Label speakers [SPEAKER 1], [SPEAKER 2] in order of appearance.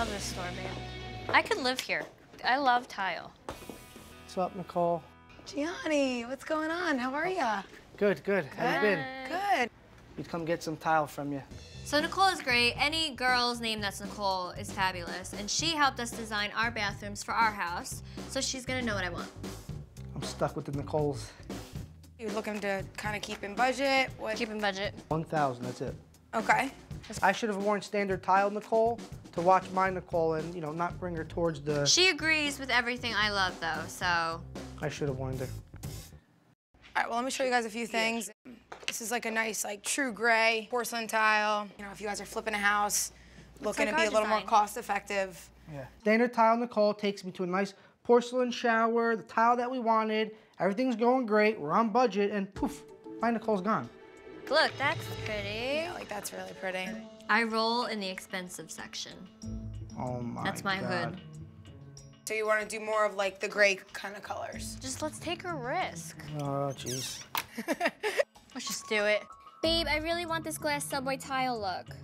[SPEAKER 1] Love this store, babe. I could live here. I love tile.
[SPEAKER 2] What's up, Nicole?
[SPEAKER 3] Jionni, what's going on? How are ya?
[SPEAKER 2] Good, good. How you been?
[SPEAKER 3] Good.
[SPEAKER 2] We'd come get some tile from you.
[SPEAKER 1] So Nicole is great. Any girl's name that's Nicole is fabulous. And she helped us design our bathrooms for our house. So she's gonna know what I want.
[SPEAKER 2] I'm stuck with the Nicoles.
[SPEAKER 3] You looking to kind of keep in budget? What?
[SPEAKER 1] Keeping budget.
[SPEAKER 2] 1,000, that's it.
[SPEAKER 3] Okay.
[SPEAKER 2] I should have worn standard tile Nicole to watch my Nicole and, you know, not bring her towards the...
[SPEAKER 1] She agrees with everything I love though, so.
[SPEAKER 2] I should have warned her.
[SPEAKER 3] All right, well, let me show you guys a few things. This is like a nice, like, true gray porcelain tile. You know, if you guys are flipping a house, looking to be a little more cost effective.
[SPEAKER 2] Yeah. Standard tile Nicole takes me to a nice porcelain shower, the tile that we wanted. Everything's going great. We're on budget, and poof, my Nicole's gone.
[SPEAKER 1] Look, that's pretty.
[SPEAKER 3] Yeah, like, that's really pretty.
[SPEAKER 1] I roll in the expensive section.
[SPEAKER 2] Oh my
[SPEAKER 1] That's my
[SPEAKER 2] God.
[SPEAKER 1] hood.
[SPEAKER 3] So you want to do more of, like, the gray kind of colors.
[SPEAKER 1] Just let's take a risk.
[SPEAKER 2] Oh, jeez.
[SPEAKER 1] Let's just do it.
[SPEAKER 4] Babe, I really want this glass subway tile look.